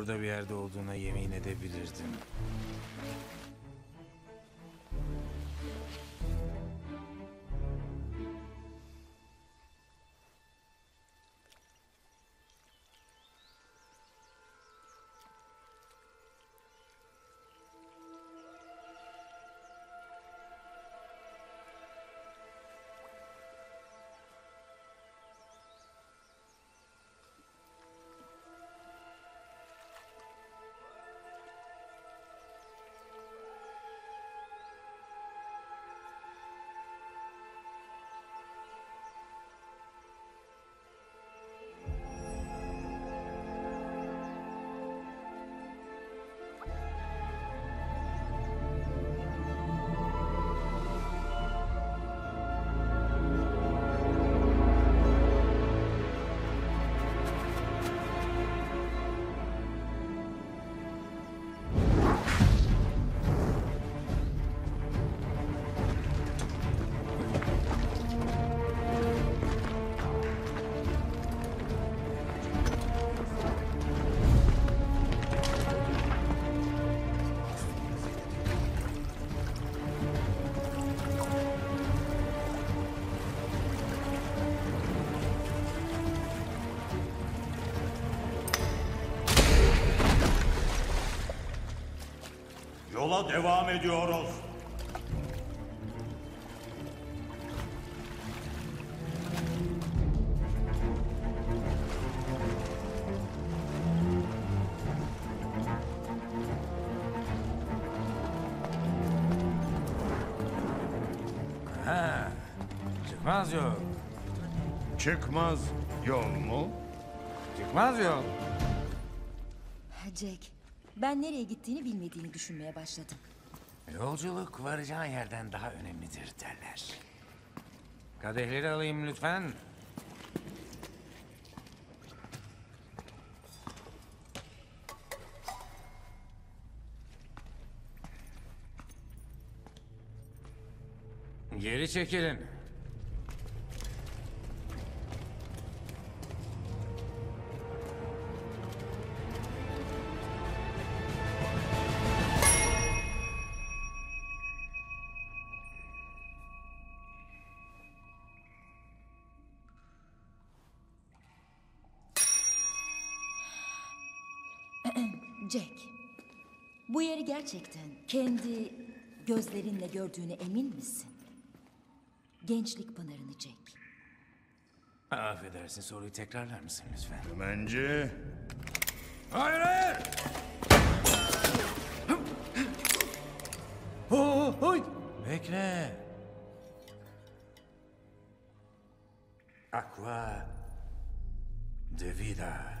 Burada bir yerde olduğuna yemin edebilirdim. Yola devam ediyoruz. Ha, çıkmaz yol. Çıkmaz yol mu? Çıkmaz yol. Jack, ben nereye gittiğini bilmediğini düşünmeye başladım. Yolculuk varacağın yerden daha önemlidir derler. Kadehleri alayım lütfen. Geri çekilin. Jack, bu yeri gerçekten kendi gözlerinle gördüğüne emin misin? Gençlik pınarını Jack. Affedersin soruyu tekrarlar mısın lütfen? Bence Hayır hayır! Oh, oy! Bekle. Aqua de vida.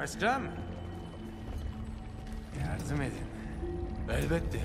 Başkan. Yardım edin. Elbette.